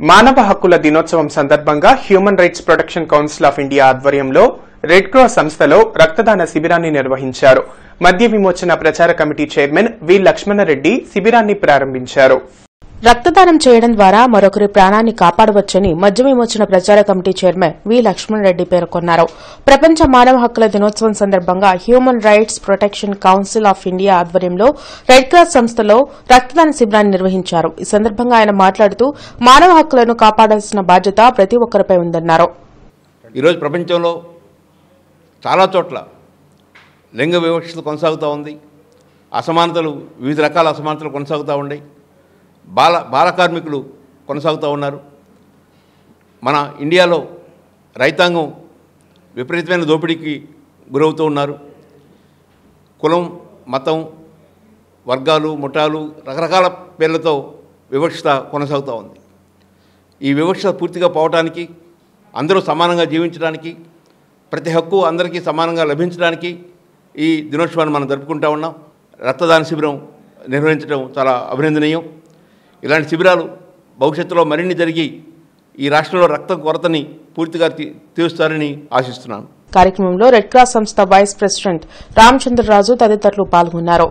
మానవ హక్కుల దినోత్సవం సందర్భంగా human rights protection council of India ఆధ్వర్యంలో రెడ్ క్రాస్ సంస్థలో రక్తదాన శిబిరాన్ని నిర్వహించారు. మద్య విమోచన ప్రచార కమిటీ చైర్మన్ వి లక్ష్మణరెడ్డి శిబిరాన్ని ప్రారంభించారు. రక్తదానం చేయడం ద్వారా మరొకరి ప్రాణాన్ని కాపాడవచ్చని మద్య విమోచన ప్రచార committee chairman V Lakshman Reddy పేర్కొన్నారు. ప్రపంచ మానవ హక్కుల దినోత్సవం సందర్భంగా human rights protection council of India ఆధ్వర్యంలో రెడ్ క్రాస్ సంస్థలో రక్తదాన శిబిరాన్ని నిర్వహించారు. ఈ సందర్భంగా ఆయన మాట్లాడుతూ మానవ హక్కులను కాపాడాల్సిన బాధ్యత ప్రతి ఒక్కరిపై ఉందన్నారు. ఈరోజు ప్రపంచంలో చాలా చోట్ల లింగ వివక్షత కొనసాగుతూ ఉంది. అసమానతలు వివిధ రకాల అసమానతలు కొనసాగుతూ ఉన్నాయి. బాల బాల కార్మికులు కొనసాగుతూ ఉన్నారు. మన ఇండియాలో రైతాంగం విపరీతమైన దోపిడీకి గురవుతూ ఉన్నారు. కులం మతం వర్గాలు ముఠాలు రకరకాల పేర్లతో వివక్షత కొనసాగుతూ ఉంది. ఈ వివక్ష పూర్తిగా పోవటానికి అందరూ సమానంగా జీవించడానికి ప్రతి హక్కు అందరికీ సమానంగా లభించడానికి ఈ దినోత్సవాన్ని మనం జరుపుకుంటా ఉన్నాం. రక్తదాన శిబిరం నిర్వహించడం చాలా అభినందనీయం. ఇలాంటి శిబిరాలు భవిష్యత్తులో మరిన్ని జరిగి ఈ రాష్ట్రంలో రక్త కొరతని పూర్తిగా తీ- తీరుస్తారని ఆశిస్తున్నాను. కార్యక్రమంలో రెడ్ క్రాస్ సంస్థ వైస్ ప్రెసిడెంట్ రామచంద్రరాజు తదితరులు పాల్గొన్నారు.